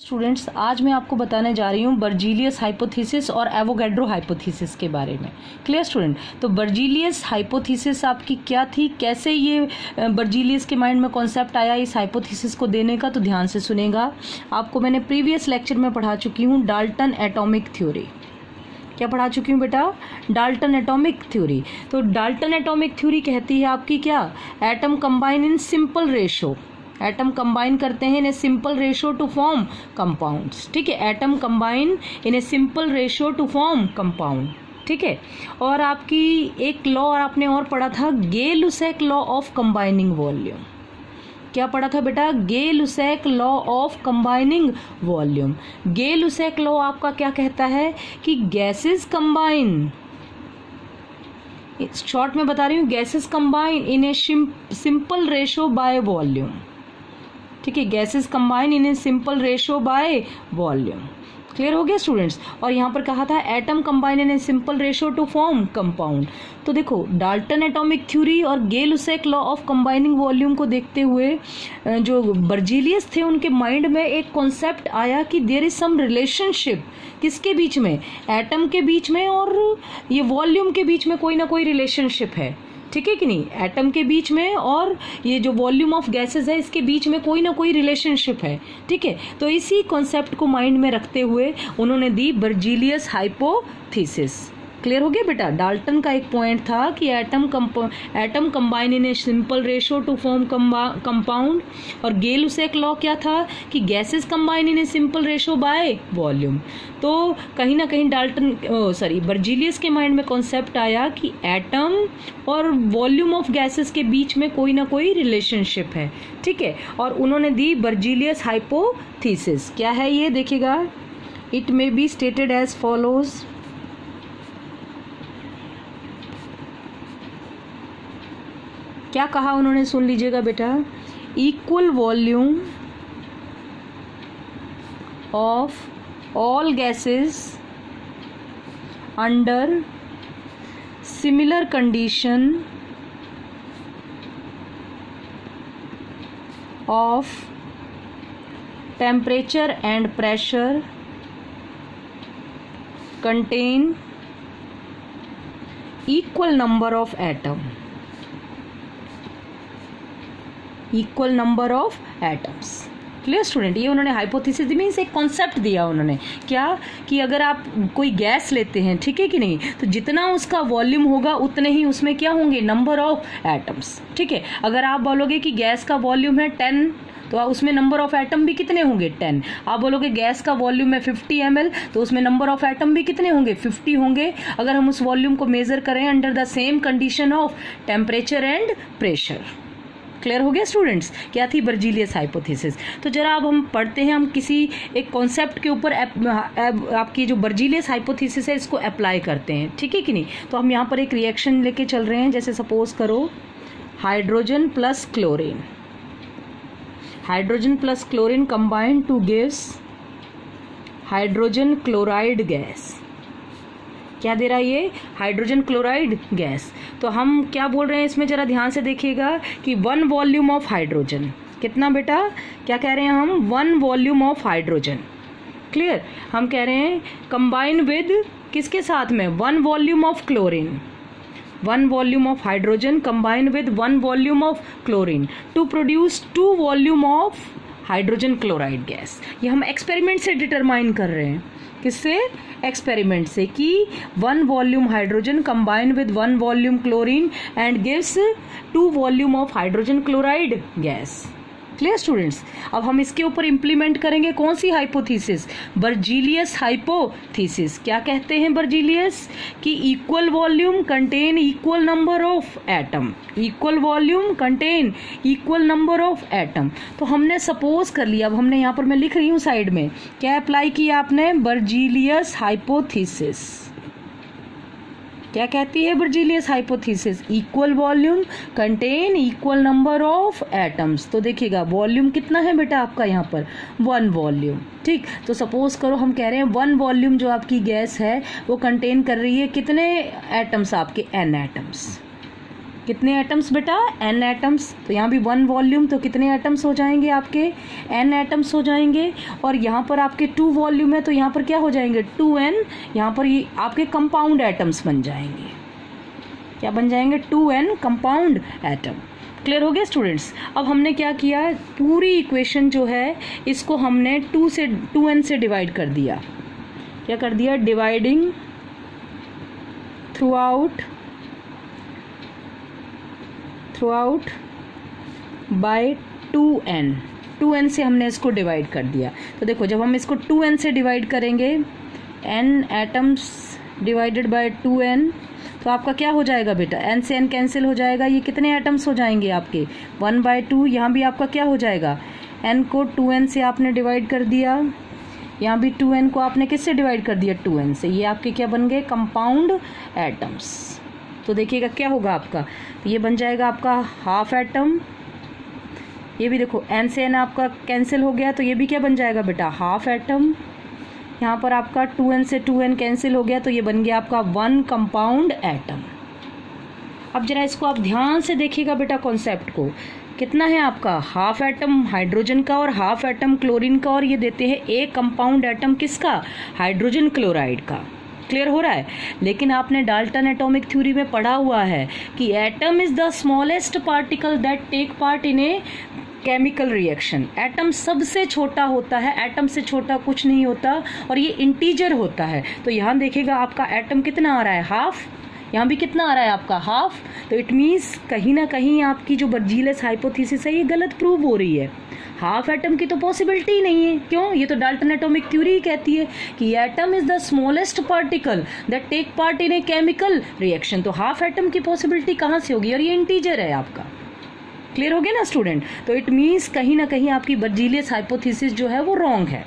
Students, आज मैं आपको बताने जा रही हूँ बर्जीलियस हाइपोथीसिस और एवोगेड्रो हाइपोथीसिस के बारे में। Clear student? तो बर्जीलियस हाइपोथीसिस आपकी क्या थी? कैसे ये बर्जीलियस के माइंड में कॉन्सेप्ट आया इस हाइपोथेसिस को देने का? तो ध्यान से सुनेगा। आपको मैंने प्रीवियस लेक्चर में पढ़ा चुकी हूँ डाल्टन एटॉमिक थ्योरी। क्या पढ़ा चुकी हूँ बेटा? Dalton atomic theory. तो डाल्टन एटॉमिक थ्योरी कहती है आपकी क्या? Atom combine in simple ratio. Atom combine करते हैं in a simple ratio to form compounds ठीक है? Atom combine in a simple ratio to form compound ठीक है? और आपकी एक लॉ और आपने और पढ़ा था Gay Lussac law of combining volume क्या पढ़ा था बेटा? Gay Lussac law of combining volume Gay Lussac law आपका क्या कहता है? कि गैसेस कंबाइन शॉर्ट में बता रही हूँ gases combine in a simple ratio by volume ठीक है gases combine in a simple ratio by volume clear हो गया स्टूडेंट्स और यहाँ पर कहा था atom combine in a simple ratio to form compound तो देखो डाल्टन एटॉमिक थ्योरी और Gay Lussac law of combining volume को देखते हुए जो बर्जीलियस थे, उनके माइंड में एक कॉन्सेप्ट आया कि देर इज़ सम रिलेशनशिप किसके बीच में? एटम के बीच में और ये वॉल्यूम के बीच में कोई ना कोई रिलेशनशिप है। ठीक है कि नहीं? एटम के बीच में और ये जो वॉल्यूम ऑफ़ गैसेस है, इसके बीच में कोई ना कोई रिलेशनशिप है, ठीक है? तो इसी कॉन्सेप्ट को माइंड में रखते हुए उन्होंने दी बर्जीलियस हाइपोथीसिस क्लियर हो गया बेटा? डाल्टन का एक पॉइंट था कि atom atom combine in a simple ratio to form compound और गेल उसे एक लॉ क्या था? कि gases combine in a simple ratio by volume तो कहीं ना कहीं डाल्टन सॉरी बर्जीलियस के माइंड में कॉन्सेप्ट आया कि एटम और वॉल्यूम ऑफ़ गैसेस के बीच में कोई ना कोई रिलेशनशिप है। ठीक है? और उन्होंने दी बर्जीलियस हाइपोथीसिस क्या है ये? देखिएगा। It may be stated as follows क्या कहा उन्होंने? सुन लीजिएगा बेटा। Equal volume of all gases under similar condition of temperature and pressure contain equal number of atom equal number of atoms clear student ये उन्होंने हाइपोथेसिस मीन्स एक concept दिया उन्होंने। क्या? कि अगर आप कोई गैस लेते हैं, ठीक है कि नहीं? तो जितना उसका वॉल्यूम होगा, उतने ही उसमें क्या होंगे? नंबर ऑफ़ एटम्स ठीक है? अगर आप बोलोगे कि गैस का वॉल्यूम है टेन तो उसमें नंबर ऑफ़ एटम भी कितने होंगे? टेन आप बोलोगे गैस का वॉल्यूम है फिफ्टी एम तो उसमें नंबर ऑफ़ एटम भी कितने होंगे? फिफ्टी होंगे। अगर हम उस वॉल्यूम को मेजर करें under the same condition of temperature and pressure clear हो गया स्टूडेंट्स क्या थी बर्जीलियस हाइपोथेसिस तो जरा अब हम पढ़ते हैं, हम किसी एक कॉन्सेप्ट के ऊपर आपकी जो बर्जीलियस हाइपोथेसिस है, इसको अप्लाई करते हैं। ठीक है कि नहीं? तो हम यहाँ पर एक रिएक्शन लेके चल रहे हैं, जैसे सपोज़ करो hydrogen plus chlorine hydrogen plus chlorine combine to gives hydrogen chloride gas क्या दे रहा है ये? हाइड्रोजन क्लोराइड गैस तो हम क्या बोल रहे हैं इसमें? जरा ध्यान से देखिएगा कि वन वॉल्यूम ऑफ़ हाइड्रोजन कितना बेटा? क्या कह रहे हैं हम? One volume of hydrogen clear हम कह रहे हैं कंबाइन विद किसके साथ में? One volume of chlorine one volume of hydrogen combine with one volume of chlorine to produce two volume of hydrogen chloride gas. ये हम एक्सपेरिमेंट से डिटरमाइन कर रहे हैं। किससे? एक्सपेरिमेंट से कि one volume hydrogen combine with one volume chlorine and gives two volume of hydrogen chloride gas. Clear students अब हम इसके ऊपर इंप्लीमेंट करेंगे कौन सी हाइपोथीसिस बर्जीलियस हाइपोथीसिस क्या कहते हैं बर्जीलियस कि equal volume contain equal number of atom equal volume contain equal number of atom तो हमने सपोज़ कर लिया। अब हमने यहाँ पर मैं लिख रही हूँ साइड में। क्या अप्लाई किया आपने? बर्जीलियस हाइपोथीसिस क्या कहती है Berzelius hypothesis equal volume contain equal number of atoms तो देखिएगा वॉल्यूम कितना है बेटा आपका यहाँ पर? वन वॉल्यूम ठीक? तो सपोज़ करो, हम कह रहे हैं वन वॉल्यूम जो आपकी गैस है, वो कंटेन कर रही है कितने एटम्स आपके? एन एटम्स कितने एटम्स बेटा? एन एटम्स तो यहाँ भी वन वॉल्यूम तो कितने एटम्स हो जाएँगे आपके? एन एटम्स हो जाएँगे। और यहाँ पर आपके टू वॉल्यूम है तो यहाँ पर क्या हो जाएँगे? टू एन यहाँ पर ये आपके कंपाउंड एटम्स बन जाएँगे। क्या बन जाएँगे? Two n compound atom clear हो गया स्टूडेंट्स अब हमने क्या किया? पूरी इक्वेशन जो है, इसको हमने टू से टू एन से डिवाइड कर दिया। क्या कर दिया? Dividing throughout throughout by two n two n से हमने इसको डिवाइड कर दिया। तो देखो, जब हम इसको टू एन से डिवाइड करेंगे n atoms divided by two n तो आपका क्या हो जाएगा बेटा? एन से एन कैंसिल हो जाएगा। ये कितने एटम्स हो जाएँगे आपके? वन बाय टू यहाँ भी आपका क्या हो जाएगा? एन को टू एन से आपने डिवाइड कर दिया। यहाँ भी टू एन को आपने किससे डिवाइड कर दिया? टू एन से। ये आपके क्या बन गए? कंपाउंड एटम्स तो देखिएगा क्या होगा आपका। ये बन जाएगा आपका हाफ़ एटम ये भी देखो एन से एन आपका कैंसिल हो गया तो ये भी क्या बन जाएगा बेटा? हाफ़ एटम यहाँ पर आपका टू एन से टू एन कैंसिल हो गया तो ये बन गया आपका वन कंपाउंड एटम अब जरा इसको आप ध्यान से देखिएगा बेटा कॉन्सेप्ट को। कितना है आपका? हाफ़ एटम हाइड्रोजन का और हाफ़ एटम क्लोरीन का, और ये देते हैं एक कंपाउंड एटम किसका? हाइड्रोजन क्लोराइड का। क्लियर हो रहा है? लेकिन आपने डाल्टन एटॉमिक थ्योरी में पढ़ा हुआ है कि atom is the smallest particle that take part in a chemical reaction atom सबसे छोटा होता है एटम से छोटा कुछ नहीं होता, और ये इंटीजर होता है। तो यहाँ देखेगा आपका एटम कितना आ रहा है? हाफ़ यहाँ भी कितना आ रहा है आपका? हाफ़ तो इट मीन्स कहीं ना कहीं आपकी जो बर्जीलस हाइपोथेसिस है, ये गलत प्रूव हो रही है। हाफ़ एटम की तो पॉसिबिलिटी ही नहीं है। क्यों? ये तो डाल्टन एटॉमिक थ्योरी कहती है कि atom is the smallest particle that take part in a chemical reaction तो हाफ़ एटम की पॉसिबिलिटी कहाँ से होगी? और ये इंटीजर है आपका। क्लियर हो गया ना स्टूडेंट तो इट मीन्स कहीं ना कहीं आपकी बर्जीलियस हाइपोथीसिस जो है, वो रॉन्ग है।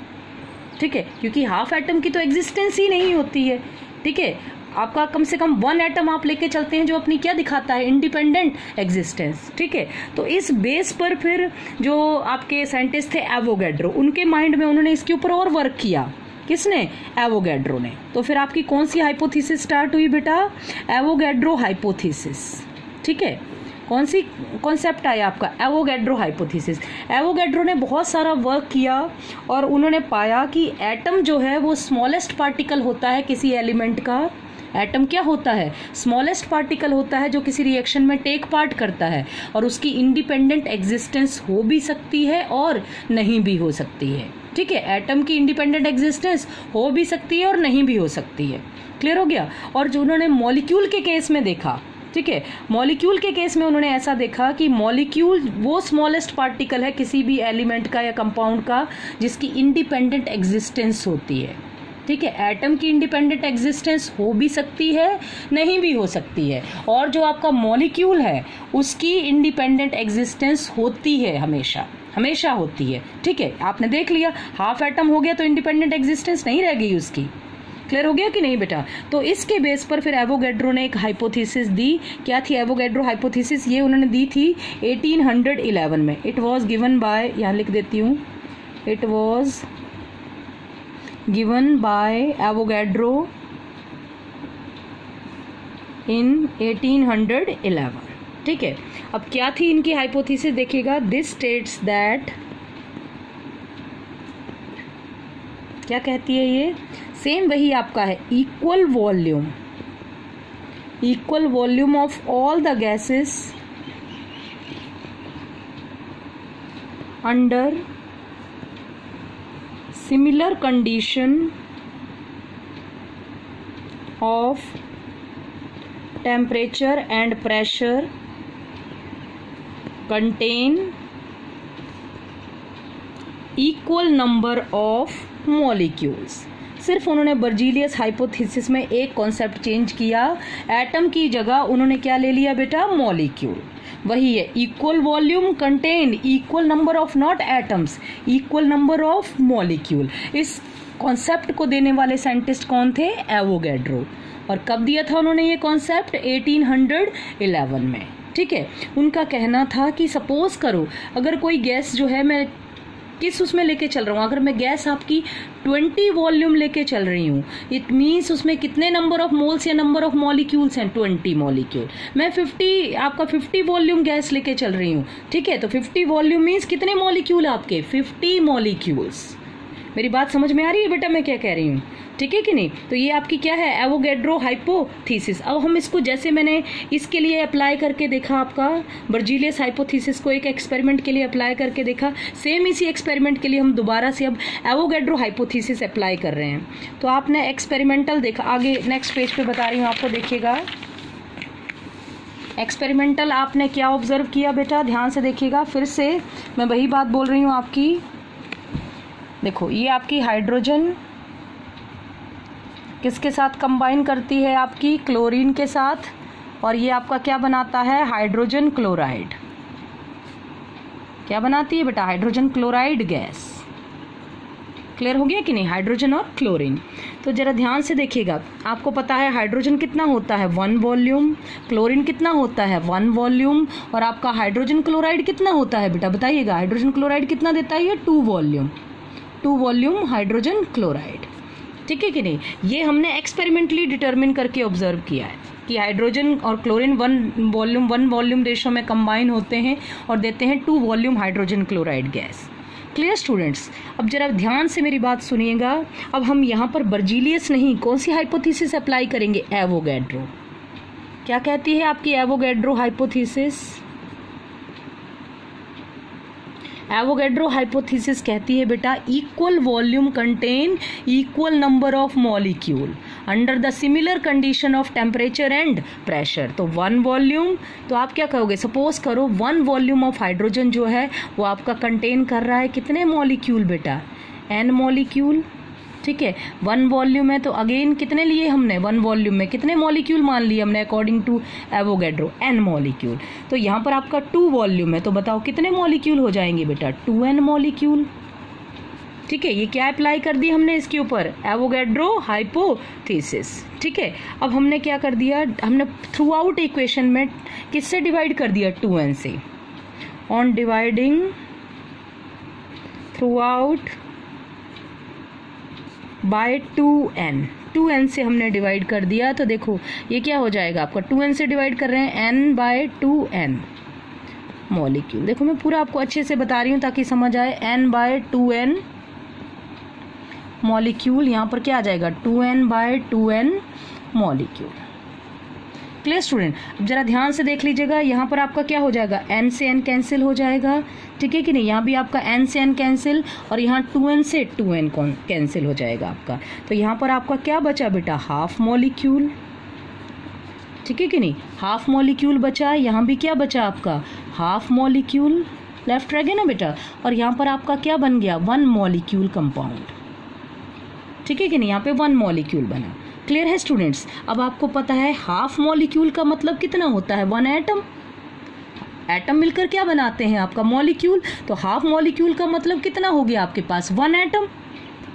ठीक है? क्योंकि हाफ़ एटम की तो एग्जिस्टेंस ही नहीं होती है। ठीक है? आपका कम से कम वन एटम आप लेके चलते हैं जो अपनी क्या दिखाता है? इंडिपेंडेंट एग्जिस्टेंस ठीक है? तो इस बेस पर फिर जो आपके साइंटिस्ट थे एवोगेड्रो उनके माइंड में उन्होंने इसके ऊपर और वर्क किया। किसने? एवोगेड्रो ने। तो फिर आपकी कौन सी हाइपोथीसिस स्टार्ट हुई बेटा? एवोगेड्रो हाइपोथीसिस ठीक है? कौन सी कॉन्सेप्ट आया आपका? एवोगेड्रो हाइपोथीसिस एवोगेड्रो ने बहुत सारा वर्क किया और उन्होंने पाया कि एटम जो है वो स्मॉलेस्ट पार्टिकल होता है किसी एलिमेंट का। एटम क्या होता है? स्मॉलेस्ट पार्टिकल होता है जो किसी रिएक्शन में टेक पार्ट करता है और उसकी इंडिपेंडेंट एग्जिस्टेंस हो भी सकती है और नहीं भी हो सकती है। ठीक है? एटम की इंडिपेंडेंट एग्जिस्टेंस हो भी सकती है और नहीं भी हो सकती है। क्लियर हो गया? और जो उन्होंने मॉलिक्यूल के केस में देखा, ठीक है? मॉलिक्यूल के केस में उन्होंने ऐसा देखा कि मॉलिक्यूल वो स्मॉलेस्ट पार्टिकल है किसी भी एलिमेंट का या कंपाउंड का जिसकी इंडिपेंडेंट एग्जिस्टेंस होती है। ठीक है एटम की इंडिपेंडेंट एग्जिस्टेंस हो भी सकती है, नहीं भी हो सकती है। और जो आपका मॉलिक्यूल है, उसकी इंडिपेंडेंट एग्जिस्टेंस होती है हमेशा हमेशा होती है। ठीक है, आपने देख लिया हाफ़ एटम हो गया तो इंडिपेंडेंट एग्जिस्टेंस नहीं रह गई उसकी। क्लियर हो गया कि नहीं बेटा? तो इसके बेस पर फिर एवोगेड्रो ने एक हाइपोथेसिस दी। क्या थी एवोगेड्रो हाइपोथेसिस ये उन्होंने दी थी 1811 में। इट वाज गिवन बाय यहाँ लिख देती हूँ। It was given by Avogadro in 1811 ठीक है? अब क्या थी इनकी हाइपोथेसिस देखिएगा दिस स्टेट्स दैट क्या कहती है ये? सेम वही आपका है equal volume equal volume of all the gases under similar condition of temperature and pressure contain equal number of molecules सिर्फ़ उन्होंने बर्जीलियस हाइपोथेसिस में एक कॉन्सेप्ट चेंज किया। एटम की जगह उन्होंने क्या ले लिया बेटा? मॉलिक्यूल वही है equal volume contain equal number of not atoms equal number of molecule इस कॉन्सेप्ट को देने वाले साइंटिस्ट कौन थे? एवोगेड्रो और कब दिया था उन्होंने ये कॉन्सेप्ट 1811 में। ठीक है, उनका कहना था कि सपोज़ करो, अगर कोई गैस जो है, मैं किस उसमें लेके चल रहा हूँ? अगर मैं गैस आपकी 20 वॉल्यूम लेके चल रही हूँ इट मीन्स उसमें कितने नंबर ऑफ़ मोल्स या नंबर ऑफ़ मॉलिक्यूल्स हैं 20 मॉलिक्यूल मैं 50 आपका 50 वॉल्यूम गैस लेके चल रही हूँ, ठीक है? तो 50 वॉल्यूम मीन्स कितने मॉलिक्यूल आपके? 50 मॉलिक्यूल्स मेरी बात समझ में आ रही है बेटा? मैं क्या कह रही हूँ? ठीक है कि नहीं? तो ये आपकी क्या है? एवोगेड्रो हाइपोथीसिस अब हम इसको जैसे मैंने इसके लिए अप्लाई करके देखा आपका बर्जीलियस हाइपोथीसिस को एक एक्सपेरिमेंट के लिए अप्लाई करके देखा सेम इसी एक्सपेरिमेंट के लिए हम दोबारा से अब एवोगेड्रो हाइपोथीसिस अप्लाई कर रहे हैं। तो आपने एक्सपेरिमेंटल देखा। आगे नेक्स्ट पेज पे बता रही हूँ, आपको देखिएगा। एक्सपेरिमेंटल आपने क्या ऑब्ज़र्व किया बेटा? ध्यान से देखिएगा। फिर से मैं वही बात बोल रही हूँ आपकी। देखो, ये आपकी हाइड्रोजन किसके साथ कंबाइन करती है आपकी? क्लोरीन के साथ। और ये आपका क्या बनाता है? हाइड्रोजन क्लोराइड क्या बनाती है बेटा? हाइड्रोजन क्लोराइड गैस क्लियर हो गया कि नहीं? हाइड्रोजन और क्लोरीन तो जरा ध्यान से देखिएगा। आपको पता है हाइड्रोजन कितना होता है? वन वॉल्यूम क्लोरीन कितना होता है? वन वॉल्यूम और आपका हाइड्रोजन क्लोराइड कितना होता है बेटा? बताइएगा। हाइड्रोजन क्लोराइड कितना देता है? ये two volume two volume hydrogen chloride ठीक है कि नहीं? ये हमने एक्सपेरिमेंटली डिटर्मिन करके ऑब्ज़र्व किया है कि हाइड्रोजन और chlorine one volume one volume ratio में कंबाइन होते हैं और देते हैं two volume hydrogen chloride gas clear students अब जरा ध्यान से मेरी बात सुनिएगा। अब हम यहाँ पर बर्जीलियस नहीं, कौन सी हाइपोथीसिस अप्लाई करेंगे? एवोगैड्रो क्या कहती है आपकी एवोगैड्रो हाइपोथीसिस एवोगेड्रो हाइपोथीसिस कहती है, बेटा equal volume contain equal number of molecule under the similar condition of temperature and pressure तो वन वॉल्यूम तो आप क्या कहोगे? सपोज़ करो वन वॉल्यूम ऑफ़ हाइड्रोजन जो है, वो आपका कंटेन कर रहा है कितने मॉलिक्यूल बेटा? एन मॉलिक्यूल ठीक है? वन वॉल्यूम है तो अगेन कितने लिए हमने? वन वॉल्यूम में कितने मॉलिक्यूल मान लिए हमने according to Avogadro n molecule तो यहाँ पर आपका टू वॉल्यूम है तो बताओ कितने मॉलिक्यूल हो जाएँगे बेटा? टू एन मॉलिक्यूल ठीक है, ये क्या अप्लाई कर दी हमने इसके ऊपर? एवोगेड्रो हाइपोथीसिस ठीक है, अब हमने क्या कर दिया? हमने थ्रू आउट इक्वेशन में किससे डिवाइड कर दिया? टू एन से. On dividing throughout by two n two n से हमने डिवाइड कर दिया तो देखो, ये क्या हो जाएगा आपका? टू एन से डिवाइड कर रहे हैं n by two n molecule देखो, मैं पूरा आपको अच्छे से बता रही हूँ ताकि समझ आए। N by two n molecule यहाँ पर क्या आ जाएगा? Two n by two n molecule clear student अब जरा ध्यान से देख लीजिएगा, यहाँ पर आपका क्या हो जाएगा? एन से एन कैंसिल हो जाएगा। ठीक है कि नहीं? यहाँ भी आपका एन से एन कैंसिल और यहाँ टू एन से टू एन कैंसिल हो जाएगा आपका। तो यहाँ पर आपका क्या बचा बेटा? हाफ़ मॉलिक्यूल ठीक है कि नहीं? हाफ़ मॉलिक्यूल बचा। यहाँ भी क्या बचा आपका? हाफ़ मॉलिक्यूल लेफ़्ट रह गया ना बेटा? और यहाँ पर आपका क्या बन गया? वन मॉलिक्यूल कंपाउंड ठीक है कि नहीं? यहाँ पे वन मॉलिक्यूल बना। क्लियर है स्टूडेंट्स अब आपको पता है हाफ़ मॉलिक्यूल का मतलब कितना होता है? वन एटम एटम मिलकर क्या बनाते हैं आपका मॉलिक्यूल तो हाफ़ मॉलिक्यूल का मतलब कितना हो गया आपके पास? वन एटम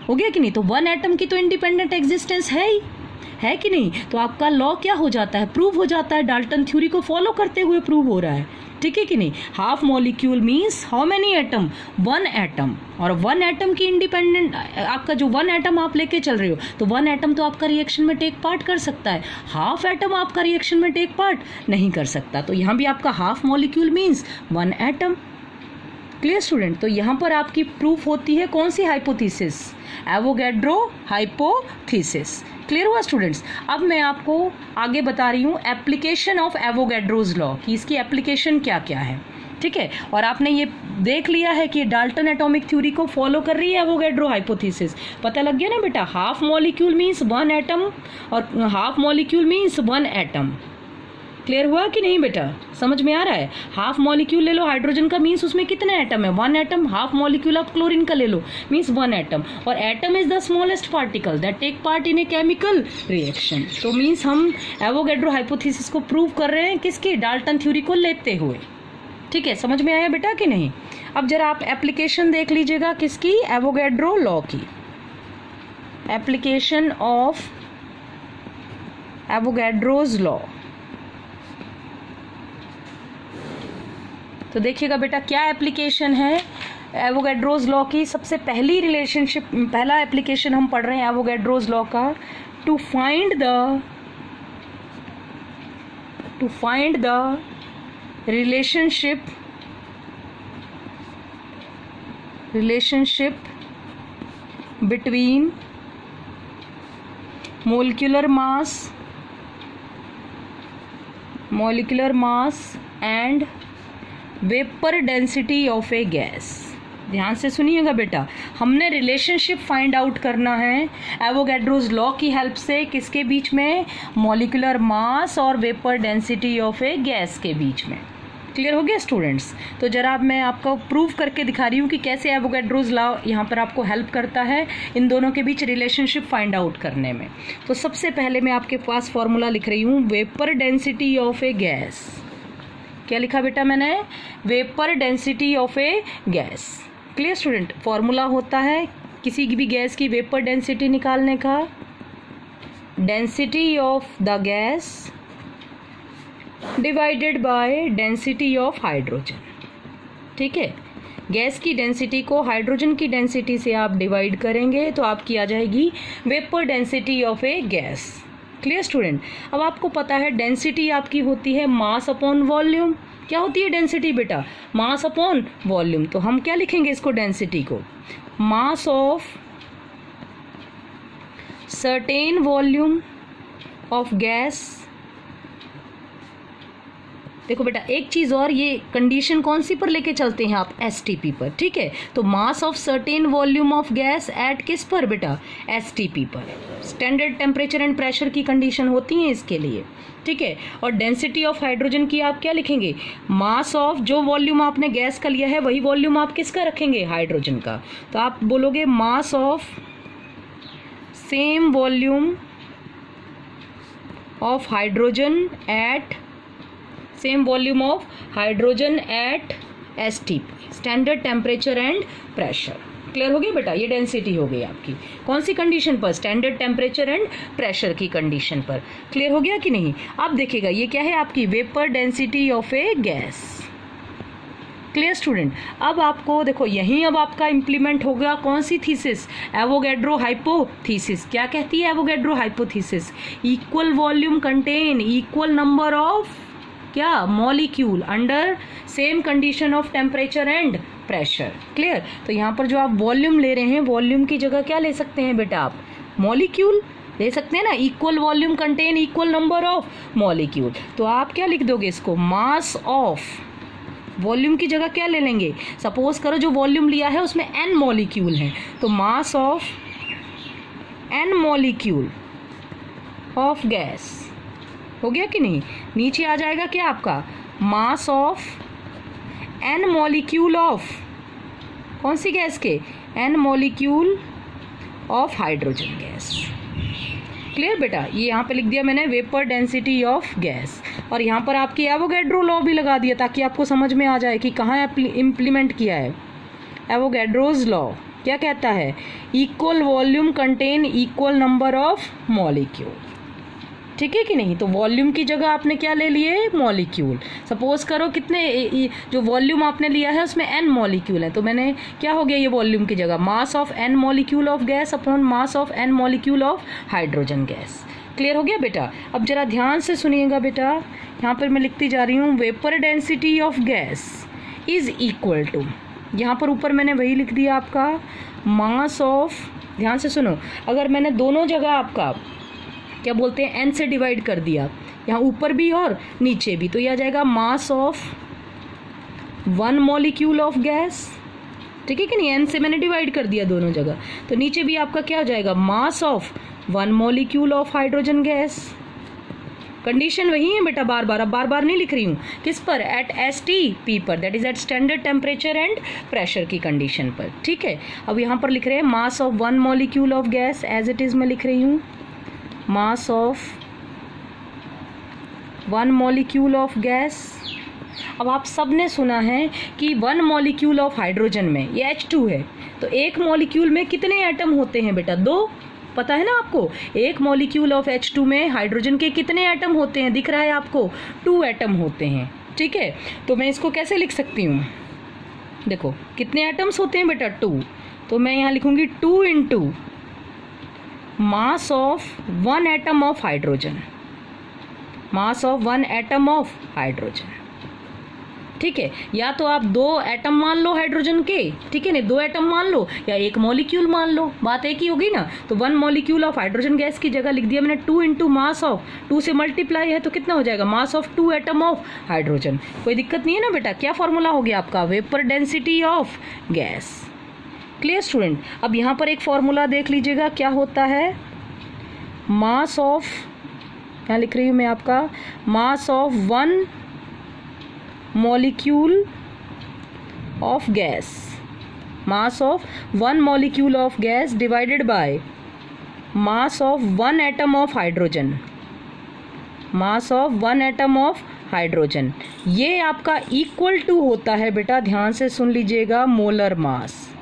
हो गया कि नहीं? तो वन एटम की तो इंडिपेंडेंट एग्जिस्टेंस है ही। है कि नहीं? तो आपका लॉ क्या हो जाता है? प्रूव हो जाता है डाल्टन थ्योरी को फॉलो करते हुए प्रूव हो रहा है। ठीक है कि नहीं? Half molecule means how many atom one atom और वन एटम की इंडिपेंडेंट आपका जो वन एटम आप लेके चल रहे हो तो वन एटम तो आपका रिएक्शन में टेक पार्ट कर सकता है। हाफ़ एटम आपका रिएक्शन में टेक पार्ट नहीं कर सकता। तो यहाँ भी आपका half molecule means one atom clear student तो यहाँ पर आपकी प्रूफ होती है कौन सी हाइपोथीसिस एवोगेड्रो हाइपोथीसिस क्लियर हुआ स्टूडेंट्स अब मैं आपको आगे बता रही हूँ एप्लीकेशन ऑफ़ एवोगेड्रोज लॉ कि इसकी एप्लीकेशन क्या क्या है। ठीक है? और आपने ये देख लिया है कि डाल्टन एटॉमिक थ्योरी को फॉलो कर रही है एवोगेड्रो हाइपोथीसिस पता लग गया ना बेटा? Half molecule means one atom और half molecule means one atom clear हुआ कि नहीं बेटा? समझ में आ रहा है? हाफ़ मॉलिक्यूल ले लो हाइड्रोजन का मीन्स उसमें कितने एटम है? One atom half molecule of chlorine का ले लो मीन्स वन एटम और atom is the smallest particle that take part in a chemical reaction तो मीन्स हम एवोगेड्रो हाइपोथेसिस को प्रूव कर रहे हैं किसकी? डाल्टन थ्योरी को लेते हुए. ठीक है? समझ में आया बेटा कि नहीं? अब जरा आप एप्लीकेशन देख लीजिएगा किसकी? एवोगेड्रो लॉ की. एप्लीकेशन ऑफ़ एवोगेड्रोज लॉ तो देखिएगा बेटा, क्या एप्लीकेशन है? एवोगेड्रोज लॉ की सबसे पहली रिलेशनशिप पहला एप्लीकेशन हम पढ़ रहे हैं एवोगेड्रोज लॉ का to find the to find the relationship relationship between molecular mass molecular mass and vapour density of a gas. ध्यान से सुनिएगा बेटा। हमने रिलेशनशिप फाइंड आउट करना है। एवोगेड्रोज लॉ की हेल्प से किसके बीच में? मॉलिकुलर मास और vapour density of a gas के बीच में। क्लियर हो गया स्टूडेंट्स तो जरा मैं आपको प्रूव करके दिखा रही हूँ कि कैसे एवोगेड्रोज लॉ यहाँ पर आपको हेल्प करता है इन दोनों के बीच रिलेशनशिप फाइंड आउट करने में। तो सबसे पहले मैं आपके पास फॉर्मूला लिख रही हूँ, vapour density of a gas. क्या लिखा बेटा मैंने? Vapour density of a gas clear student formula होता है किसी भी गैस की वेपर डेंसिटी निकालने का। Density of the gas divided by density of hydrogen ठीक है? गैस की डेंसिटी को हाइड्रोजन की डेंसिटी से आप डिवाइड करेंगे तो आपकी आ जाएगी vapour density of a gas clear student अब आपको पता है डेंसिटी आपकी होती है मास अपॉन वॉल्यूम क्या होती है डेंसिटी बेटा? मास अपॉन वॉल्यूम तो हम क्या लिखेंगे इसको डेंसिटी को? Mass of certain volume of gas देखो बेटा, एक चीज़ और, ये कंडीशन कौन सी पर लेके चलते हैं आप? एसटीपी पर, ठीक है? तो mass of certain volume of gas at किस पर बेटा? एस पर। स्टैंडर्ड टेम्परेचर एंड प्रेशर की कंडीशन होती है इसके लिए, ठीक है? और डेंसिटी ऑफ़ हाइड्रोजन की आप क्या लिखेंगे? मास ऑफ़ जो वॉल्यूम आपने गैस का लिया है, वही वॉल्यूम आप किसका रखेंगे? हाइड्रोजन का। तो आप बोलोगे mass of same volume of hydrogen at volume of hydrogen at S T standard temperature and pressure clear हो गया बेटा? ये डेंसिटी हो गई आपकी। कौन सी कंडीशन पर? स्टैंडर्ड टेम्परेचर एंड प्रेशर की कंडीशन पर। क्लियर हो गया कि नहीं? अब देखिएगा, ये क्या है आपकी? Vapour density of a gas clear student अब आपको, देखो, यहीं अब आपका इंप्लीमेंट हो गया कौन सी थीसिस एवोगेड्रो हाइपोथीसिस क्या कहती है Avogadro hypothesis equal volume contain equal number of क्या? Molecule under same condition of temperature and pressure clear तो यहाँ पर जो आप वॉल्यूम ले रहे हैं वॉल्यूम की जगह क्या ले सकते हैं बेटा आप? मॉलिक्यूल ले सकते हैं ना? Equal volume contain equal number of molecule तो आप क्या लिख दोगे इसको? मास ऑफ़ वॉल्यूम की जगह क्या ले लेंगे? सपोज़ करो जो वॉल्यूम लिया है उसमें एन मॉलिक्यूल है। तो mass of n molecule of gas हो गया कि नहीं? नीचे आ जाएगा क्या आपका? Mass of n molecule of कौन सी गैस के? N molecule of hydrogen gas. Clear बेटा? ये यहाँ पे लिख दिया मैंने वेपर डेंसिटी ऑफ़ गैस। और यहाँ पर आपकी एवोगेड्रो लॉ भी लगा दिया ताकि आपको समझ में आ जाए कि कहाँ इम्प्लीमेंट किया है। एवोगेड्रोज लॉ क्या कहता है? Equal volume contain equal number of molecule. ठीक है कि नहीं? तो वॉल्यूम की जगह आपने क्या ले लिए? मॉलिक्यूल सपोज़ करो कितने जो वॉल्यूम आपने लिया है उसमें एन मॉलिक्यूल है। तो मैंने, क्या हो गया ये वॉल्यूम की जगह? Mass of n molecule of gas upon mass of n molecule of hydrogen gas clear हो गया बेटा? अब जरा ध्यान से सुनिएगा बेटा। यहाँ पर मैं लिखती जा रही हूँ vapour density of gas is equal to यहाँ पर ऊपर मैंने वही लिख दिया आपका मास ऑफ़ ध्यान से सुनो। अगर मैंने दोनों जगह आपका क्या बोलते हैं एन से डिवाइड कर दिया। यहाँ ऊपर भी और नीचे भी। तो यह आ जाएगा mass of one molecule of gas ठीक है कि नहीं? एन से मैंने डिवाइड कर दिया दोनों जगह। तो नीचे भी आपका क्या हो जाएगा? Mass of one molecule of hydrogen gas condition वही है बेटा बार बार अब बार बार नहीं लिख रही हूँ। किस पर? एट एस टी पी पर। That is at standard temperature and pressure की कंडीशन पर। ठीक है? अब यहाँ पर लिख रहे हैं mass of one molecule of gas as it is मैं लिख रही हूँ। Mass of one molecule of gas अब आप सबने सुना है कि वन मॉलिक्यूल ऑफ़ हाइड्रोजन में, ये एच टू है। तो एक मॉलिक्यूल में कितने एटम होते हैं बेटा? दो। पता है ना आपको? एक मॉलिक्यूल ऑफ़ एच टू में हाइड्रोजन के कितने एटम होते हैं? दिख रहा है आपको? टू एटम होते हैं। ठीक है? तो मैं इसको कैसे लिख सकती हूँ? देखो, कितने एटम्स होते हैं बेटा? टू तो मैं यहाँ लिखूँगी two into mass of one atom of hydrogen mass of one atom of hydrogen ठीक है? या तो आप दो एटम मान लो हाइड्रोजन के। ठीक है ना दो एटम मान लो, या एक मॉलिक्यूल मान लो। बात एक ही होगी ना? तो one molecule of hydrogen gas की जगह लिख दिया मैंने two into mass of two से मल्टीप्लाई है तो कितना हो जाएगा? Mass of two atom of hydrogen कोई दिक्कत नहीं है ना बेटा? क्या फॉर्मूला हो गया आपका? Vapour density of gas clear student अब यहाँ पर एक फॉर्मूला देख लीजिएगा, क्या होता है? मास ऑफ़ क्या लिख रही हूँ मैं आपका mass of one molecule of gas mass of one molecule of gas divided by mass of one atom of hydrogen mass of one atom of hydrogen ये आपका इक्वल टू होता है बेटा, ध्यान से सुन लीजिएगा मोलर मास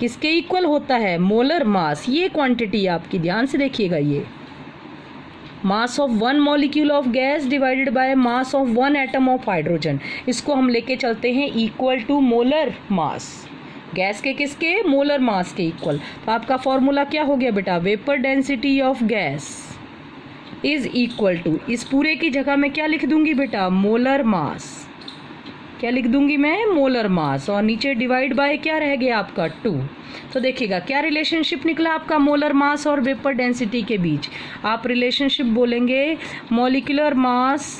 किसके इक्वल होता है? मोलर मास ये क्वांटिटी आपकी ध्यान से देखिएगा ये। Mass of one molecule of gas divided by mass of one atom of hydrogen इसको हम लेके चलते हैं equal to molar mass gas के किसके? मोलर मास के इक्वल तो आपका फॉर्मूला क्या हो गया बेटा? Vapour density of gas is equal to इस पूरे की जगह मैं क्या लिख दूँगी बेटा? मोलर मास क्या लिख दूँगी मैं? Molar mass. और नीचे डिवाइड बाय क्या रह गया आपका? टू तो देखिएगा, क्या रिलेशनशिप निकला आपका मोलर मास और वेपर डेंसिटी के बीच? आप रिलेशनशिप बोलेंगे molecular mass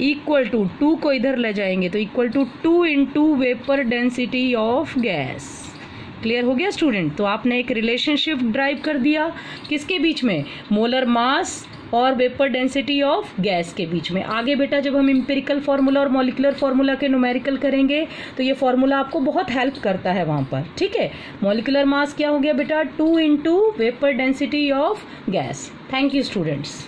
equal to two को इधर ले जाएँगे तो equal to two into vapour density of gas clear हो गया स्टूडेंट तो आपने एक रिलेशनशिप ड्राइव कर दिया। किसके बीच में? मोलर मास और वेपर डेंसिटी ऑफ़ गैस के बीच में। आगे बेटा, जब हम इम्पेरिकल फार्मूला और मोलिकुलर फार्मूला के न्यूमेरिकल करेंगे तो ये फार्मूला आपको बहुत हेल्प करता है वहाँ पर, ठीक है? मोलिकुलर मास क्या हो गया बेटा? Two into vapour density of gas thank you students